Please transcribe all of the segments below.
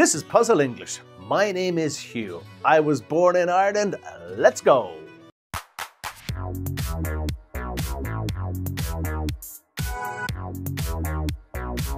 This is Puzzle English. My name is Hugh. I was born in Ireland. Let's go.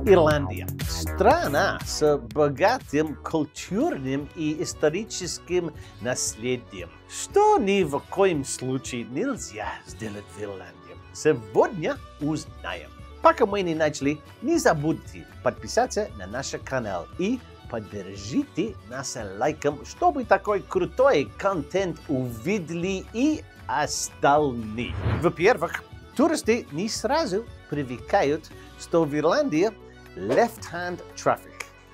Ирландия. Страна с богатым культурным и историческим наследием, что ни в коем случае нельзя сделать в Ирландии. Сегодня узнаем. Пока мы не начали, не забудьте подписаться на наш канал и поддержите нас лайком, чтобы такой крутой контент увидели и остальные. Во-первых, туристы не сразу привыкают, что в Ирландии left-hand traffic.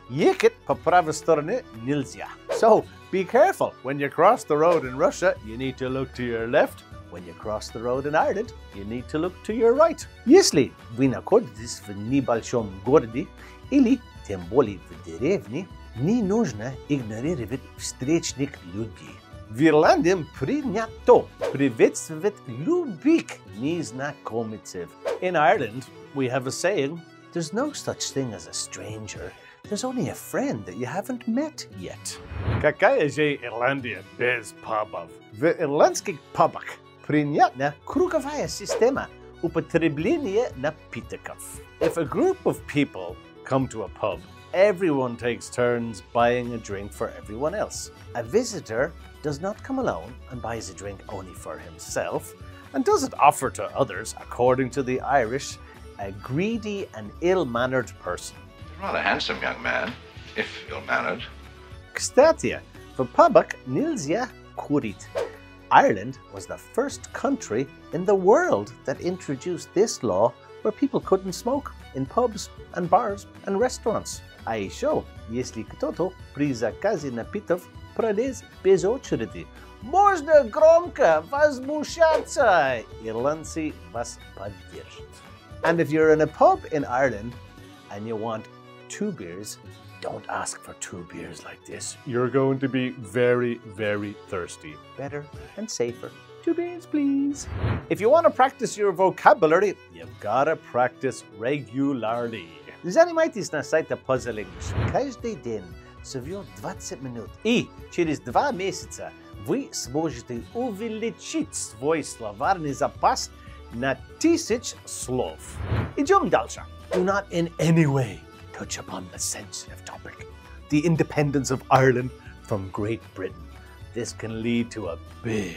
Ехать по правой стороне нельзя. So, be careful. When you cross the road in Russia, you need to look to your left. When you cross the road in Ireland, you need to look to your right. Если вы находитесь в небольшом городе или тем более в деревне, не нужно игнорировать встречных людей. В Ирландии принято приветствовать любых незнакомцев. In Ireland, we have a saying, there's no such thing as a stranger. There's only a friend that you haven't met yet. Какая же Ирландия без пабов? В ирландских пабах принятна круговая система употребления напитков. If a group of people come to a pub, everyone takes turns buying a drink for everyone else. A visitor does not come alone and buys a drink only for himself and doesn't offer to others, according to the Irish, a greedy and ill mannered person. Rather handsome young man, if ill-mannered. Кстати, в пабах нельзя курить. Ireland was the first country in the world that introduced this law where people couldn't smoke in pubs and bars and restaurants. А еще, если кто-то при заказе напитков пролез без очереди, можно громко возмущаться. Ирландцы вас поддержат. And if you're in a pub in Ireland and you want two beers, don't ask for two beers like this. You're going to be very, very thirsty. Better and safer. Two beers, please. If you want to practice your vocabulary, you've got to practice regularly. Zanimajte na sajta Puzzle English. každý den. зовет 20 minut. I через два месяца вы сможете увеличить свой словарный запас на тысяч слов. Идем дальше. Do not in any way touch upon the sensitive topic, the independence of Ireland from Great Britain. This can lead to a big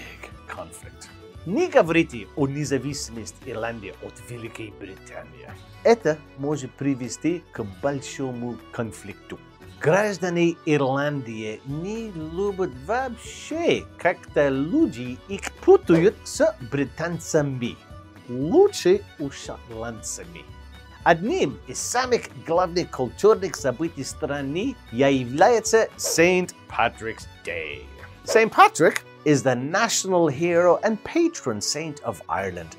conflict. Не говорите о независимости Ирландии от Великой Британии. Это может привести к большому конфликту. Граждане Ирландии не любят вообще, когда люди их путают с британцами. Лучше у шотландцами. Одним из самых главных культурных событий страны является St. Patrick's Day. St. Patrick is the national hero and patron saint of Ireland.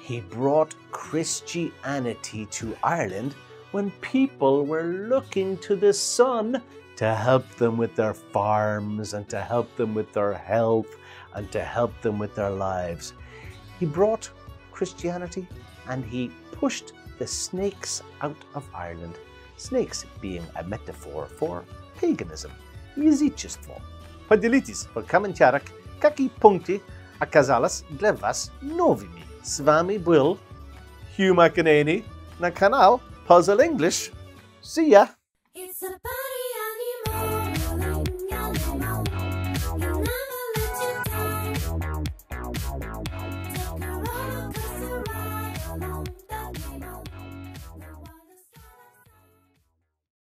He brought Christianity to Ireland when people were looking to the sun to help them with their farms and to help them with their health and to help them with their lives. He brought Christianity and he pushed the snakes out of Ireland, snakes being a metaphor for paganism, язычество. Поделитесь в комментариях, какие пункты оказалось для вас новыми. С вами был Hugh McEnany на канал Puzzle English. See ya!